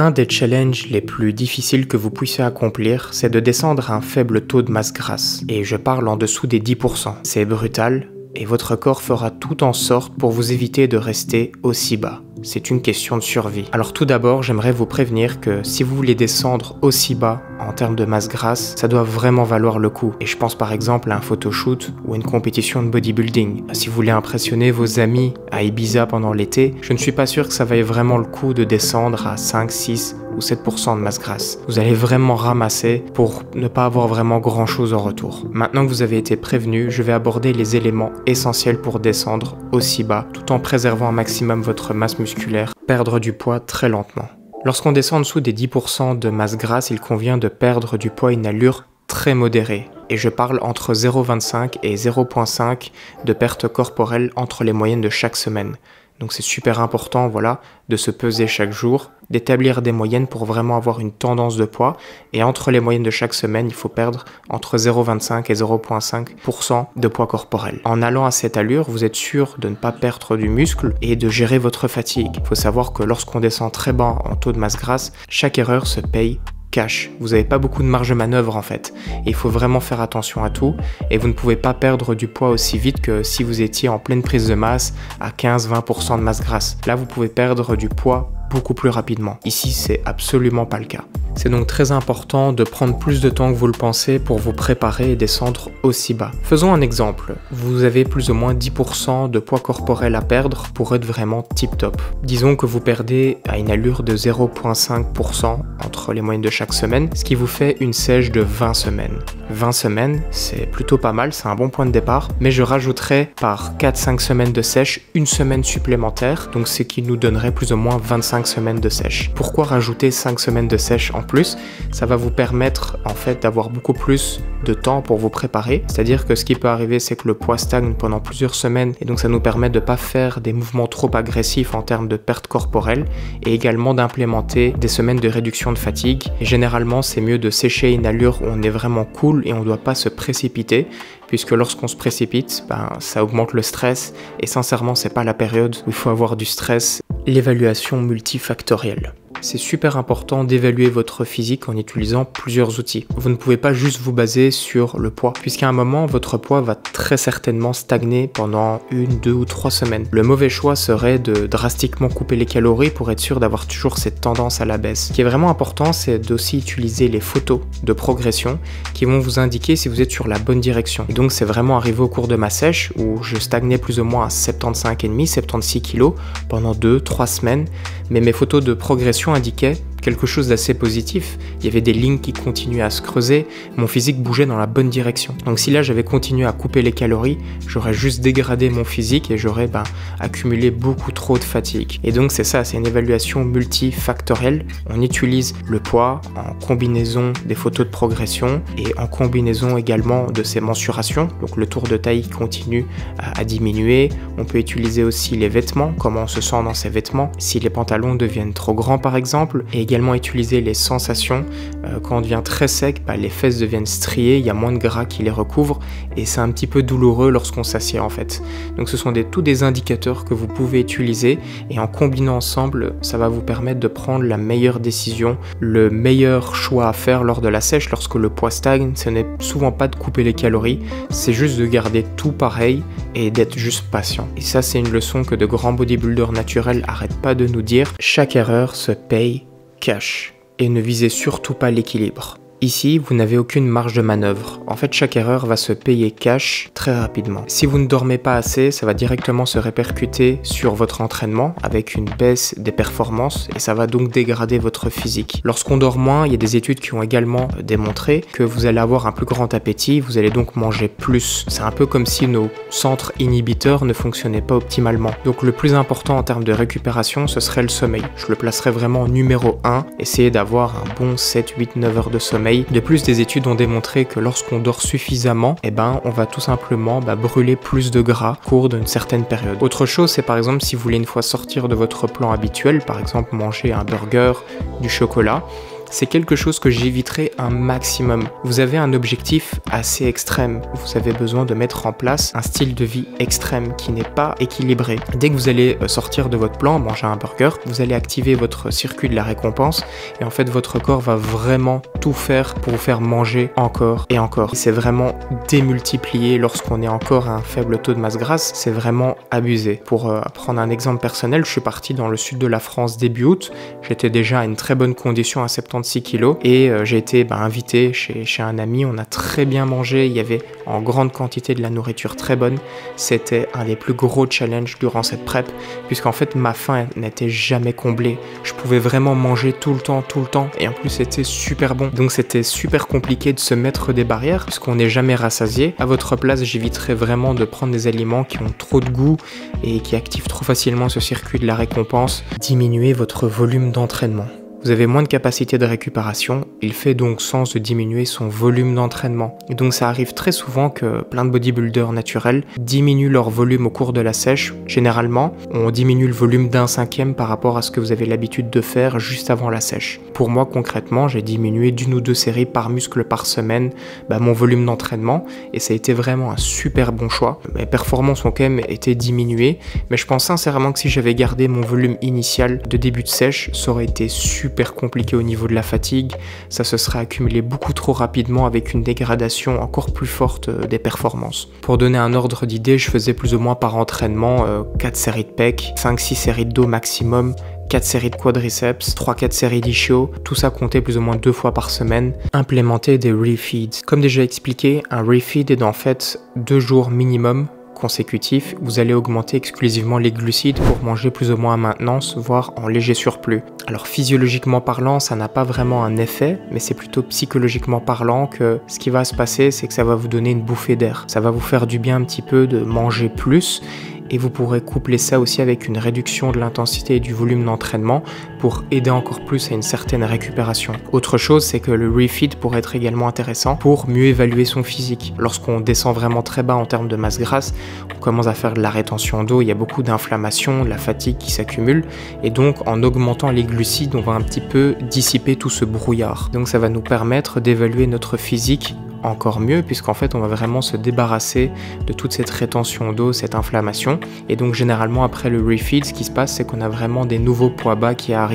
Un des challenges les plus difficiles que vous puissiez accomplir, c'est de descendre à un faible taux de masse grasse. Et je parle en dessous des 10%. C'est brutal, et votre corps fera tout en sorte pour vous éviter de rester aussi bas. C'est une question de survie. Alors tout d'abord, j'aimerais vous prévenir que si vous voulez descendre aussi bas en termes de masse grasse, ça doit vraiment valoir le coup. Et je pense par exemple à un photoshoot ou une compétition de bodybuilding. Si vous voulez impressionner vos amis à Ibiza pendant l'été, je ne suis pas sûr que ça vaille vraiment le coup de descendre à 5, 6 ou 7% de masse grasse. Vous allez vraiment ramasser pour ne pas avoir vraiment grand chose en retour. Maintenant que vous avez été prévenu, je vais aborder les éléments essentiels pour descendre aussi bas tout en préservant un maximum votre masse musculaire, perdre du poids très lentement. Lorsqu'on descend en dessous des 10% de masse grasse, il convient de perdre du poids à une allure très modérée. Et je parle entre 0,25 et 0,5 de perte corporelle entre les moyennes de chaque semaine. Donc c'est super important, voilà, de se peser chaque jour, d'établir des moyennes pour vraiment avoir une tendance de poids. Et entre les moyennes de chaque semaine, il faut perdre entre 0,25 et 0,5% de poids corporel. En allant à cette allure, vous êtes sûr de ne pas perdre du muscle et de gérer votre fatigue. Il faut savoir que lorsqu'on descend très bas en taux de masse grasse, chaque erreur se paye cash. Vous n'avez pas beaucoup de marge de manœuvre en fait. il faut vraiment faire attention à tout. Et vous ne pouvez pas perdre du poids aussi vite que si vous étiez en pleine prise de masse à 15-20% de masse grasse. Là, vous pouvez perdre du poids beaucoup plus rapidement. Ici, c'est absolument pas le cas. C'est donc très important de prendre plus de temps que vous le pensez pour vous préparer et descendre aussi bas. Faisons un exemple. Vous avez plus ou moins 10% de poids corporel à perdre pour être vraiment tip top. Disons que vous perdez à une allure de 0,5% entre les moyennes de chaque semaine, ce qui vous fait une sèche de 20 semaines. 20 semaines, c'est plutôt pas mal, c'est un bon point de départ, mais je rajouterai par 4-5 semaines de sèche une semaine supplémentaire, donc ce qui nous donnerait plus ou moins 25 semaines de sèche. Pourquoi rajouter 5 semaines de sèche en plus, ça va vous permettre en fait d'avoir beaucoup plus de temps pour vous préparer. C'est-à-dire que ce qui peut arriver, c'est que le poids stagne pendant plusieurs semaines et donc ça nous permet de ne pas faire des mouvements trop agressifs en termes de perte corporelle et également d'implémenter des semaines de réduction de fatigue. Et généralement, c'est mieux de sécher une allure où on est vraiment cool et on ne doit pas se précipiter puisque lorsqu'on se précipite, ben, ça augmente le stress et sincèrement, c'est pas la période où il faut avoir du stress. L'évaluation multifactorielle. C'est super important d'évaluer votre physique en utilisant plusieurs outils. Vous ne pouvez pas juste vous baser sur le poids, puisqu'à un moment, votre poids va très certainement stagner pendant une, deux ou trois semaines. Le mauvais choix serait de drastiquement couper les calories pour être sûr d'avoir toujours cette tendance à la baisse. Ce qui est vraiment important, c'est d'aussi utiliser les photos de progression qui vont vous indiquer si vous êtes sur la bonne direction. Et donc, c'est vraiment arrivé au cours de ma sèche où je stagnais plus ou moins à 75,5, 76 kg pendant deux, trois semaines, mais mes photos de progression indiquait quelque chose d'assez positif. Il y avait des lignes qui continuaient à se creuser, mon physique bougeait dans la bonne direction. Donc si là j'avais continué à couper les calories, j'aurais juste dégradé mon physique et j'aurais ben, accumulé beaucoup trop de fatigue. Et donc c'est ça, c'est une évaluation multifactorielle. On utilise le poids en combinaison des photos de progression et en combinaison également de ces mensurations. Donc le tour de taille continue à, diminuer. On peut utiliser aussi les vêtements, comment on se sent dans ces vêtements. Si les pantalons deviennent trop grands par exemple, et également utiliser les sensations. Euh, quand on devient très sec, bah, les fesses deviennent striées, il y a moins de gras qui les recouvre et c'est un petit peu douloureux lorsqu'on s'assied en fait. Donc ce sont des, tous des indicateurs que vous pouvez utiliser et en combinant ensemble, ça va vous permettre de prendre la meilleure décision, le meilleur choix à faire lors de la sèche lorsque le poids stagne. Ce n'est souvent pas de couper les calories, c'est juste de garder tout pareil et d'être juste patient. Et ça c'est une leçon que de grands bodybuilders naturels arrêtent pas de nous dire. Chaque erreur se paye cash et ne visez surtout pas l'équilibre. Ici, vous n'avez aucune marge de manœuvre. En fait, chaque erreur va se payer cash très rapidement. Si vous ne dormez pas assez, ça va directement se répercuter sur votre entraînement avec une baisse des performances et ça va donc dégrader votre physique. Lorsqu'on dort moins, il y a des études qui ont également démontré que vous allez avoir un plus grand appétit, vous allez donc manger plus. C'est un peu comme si nos centres inhibiteurs ne fonctionnaient pas optimalement. Donc le plus important en termes de récupération, ce serait le sommeil. Je le placerai vraiment numéro 1. Essayez d'avoir un bon 7, 8, 9 heures de sommeil de plus, des études ont démontré que lorsqu'on dort suffisamment, eh ben, on va tout simplement bah, brûler plus de gras au cours d'une certaine période. Autre chose, c'est par exemple si vous voulez une fois sortir de votre plan habituel, par exemple manger un burger, du chocolat, c'est quelque chose que j'éviterai un maximum. Vous avez un objectif assez extrême. Vous avez besoin de mettre en place un style de vie extrême qui n'est pas équilibré. Dès que vous allez euh, sortir de votre plan, manger un burger, vous allez activer votre circuit de la récompense et en fait votre corps va vraiment tout faire pour vous faire manger encore et encore. C'est vraiment démultiplié lorsqu'on est encore à un faible taux de masse grasse, c'est vraiment abusé. Pour euh, prendre un exemple personnel, je suis parti dans le sud de la France début août, j'étais déjà à une très bonne condition à 76 kg et euh, j'ai été bah, invité chez, chez un ami, on a très bien mangé, il y avait en grande quantité de la nourriture très bonne, c'était un des plus gros challenges durant cette prep puisqu'en fait ma faim n'était jamais comblée, je pouvais vraiment manger tout le temps, tout le temps et en plus c'était super bon. Donc c'était super compliqué de se mettre des barrières puisqu'on n'est jamais rassasié. À votre place, j'éviterais vraiment de prendre des aliments qui ont trop de goût et qui activent trop facilement ce circuit de la récompense. Diminuez votre volume d'entraînement. Vous avez moins de capacité de récupération, il fait donc sens de diminuer son volume d'entraînement. Et donc ça arrive très souvent que plein de bodybuilders naturels diminuent leur volume au cours de la sèche. Généralement, on diminue le volume d'un cinquième par rapport à ce que vous avez l'habitude de faire juste avant la sèche. Pour moi concrètement, j'ai diminué d'une ou deux séries par muscle par semaine bah, mon volume d'entraînement et ça a été vraiment un super bon choix. Mes performances ont quand même été diminuées, mais je pense sincèrement que si j'avais gardé mon volume initial de début de sèche, ça aurait été super compliqué au niveau de la fatigue, ça se serait accumulé beaucoup trop rapidement avec une dégradation encore plus forte euh, des performances. Pour donner un ordre d'idée, je faisais plus ou moins par entraînement 4 euh, séries de pec, 5-6 séries de dos maximum, 4 séries de quadriceps, 3-4 séries d'ischio, tout ça comptait plus ou moins deux fois par semaine. Implémenter des refeeds. Comme déjà expliqué, un refeed est en fait deux jours minimum consécutif, vous allez augmenter exclusivement les glucides pour manger plus ou moins à maintenance, voire en léger surplus. Alors physiologiquement parlant, ça n'a pas vraiment un effet, mais c'est plutôt psychologiquement parlant que ce qui va se passer, c'est que ça va vous donner une bouffée d'air. Ça va vous faire du bien un petit peu de manger plus et vous pourrez coupler ça aussi avec une réduction de l'intensité et du volume d'entraînement pour aider encore plus à une certaine récupération. Autre chose, c'est que le refeed pourrait être également intéressant pour mieux évaluer son physique. Lorsqu'on descend vraiment très bas en termes de masse grasse, on commence à faire de la rétention d'eau, il y a beaucoup d'inflammation, de la fatigue qui s'accumule et donc en augmentant les glucides, on va un petit peu dissiper tout ce brouillard. Donc ça va nous permettre d'évaluer notre physique encore mieux puisqu'en fait on va vraiment se débarrasser de toute cette rétention d'eau, cette inflammation et donc généralement après le refeed ce qui se passe c'est qu'on a vraiment des nouveaux poids bas qui arrivent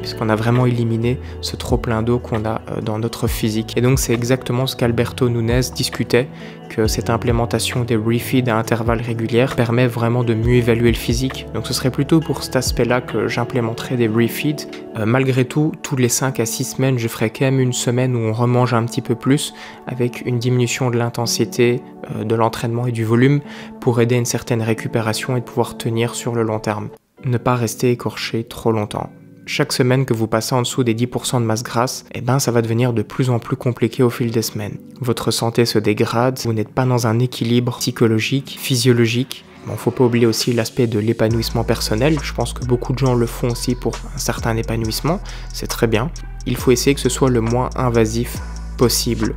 puisqu'on a vraiment éliminé ce trop plein d'eau qu'on a euh, dans notre physique et donc c'est exactement ce qu'Alberto Nunez discutait que cette implémentation des refeeds à intervalles réguliers permet vraiment de mieux évaluer le physique donc ce serait plutôt pour cet aspect là que j'implémenterais des refeeds euh, malgré tout tous les 5 à 6 semaines je ferai quand même une semaine où on remange un petit peu plus avec une diminution de l'intensité euh, de l'entraînement et du volume pour aider une certaine récupération et de pouvoir tenir sur le long terme. Ne pas rester écorché trop longtemps. Chaque semaine que vous passez en dessous des 10% de masse grasse, eh ben ça va devenir de plus en plus compliqué au fil des semaines. Votre santé se dégrade, vous n'êtes pas dans un équilibre psychologique, physiologique, Bon, faut pas oublier aussi l'aspect de l'épanouissement personnel. Je pense que beaucoup de gens le font aussi pour un certain épanouissement. C'est très bien. Il faut essayer que ce soit le moins invasif possible.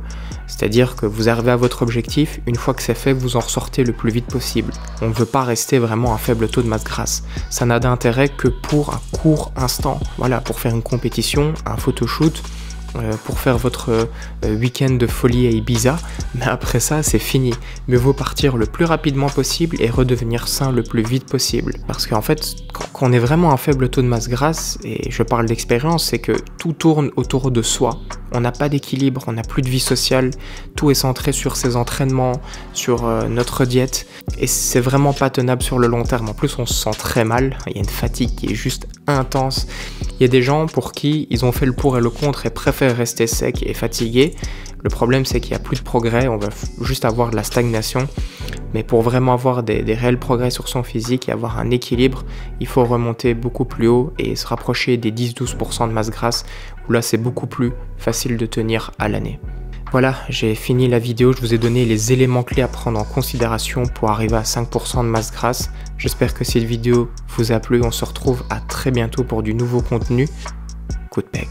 C'est-à-dire que vous arrivez à votre objectif, une fois que c'est fait, vous en ressortez le plus vite possible. On ne veut pas rester vraiment à faible taux de masse grasse. Ça n'a d'intérêt que pour un court instant. Voilà, pour faire une compétition, un photoshoot, pour faire votre euh, week-end de folie à Ibiza, mais après ça, c'est fini. Mieux vaut partir le plus rapidement possible et redevenir sain le plus vite possible. Parce qu'en fait, quand on est vraiment à faible taux de masse grasse, et je parle d'expérience, c'est que tout tourne autour de soi. On n'a pas d'équilibre, on n'a plus de vie sociale, tout est centré sur ses entraînements, sur euh, notre diète, et c'est vraiment pas tenable sur le long terme. En plus, on se sent très mal, il y a une fatigue qui est juste intense. Il y a des gens pour qui ils ont fait le pour et le contre et préfèrent rester secs et fatigués. Le problème, c'est qu'il n'y a plus de progrès, on va juste avoir de la stagnation. Mais pour vraiment avoir des, réels progrès sur son physique et avoir un équilibre, il faut remonter beaucoup plus haut et se rapprocher des 10-12% de masse grasse, où là c'est beaucoup plus facile de tenir à l'année. Voilà, j'ai fini la vidéo, je vous ai donné les éléments clés à prendre en considération pour arriver à 5% de masse grasse. J'espère que cette vidéo vous a plu, on se retrouve à très bientôt pour du nouveau contenu. Coup de pec.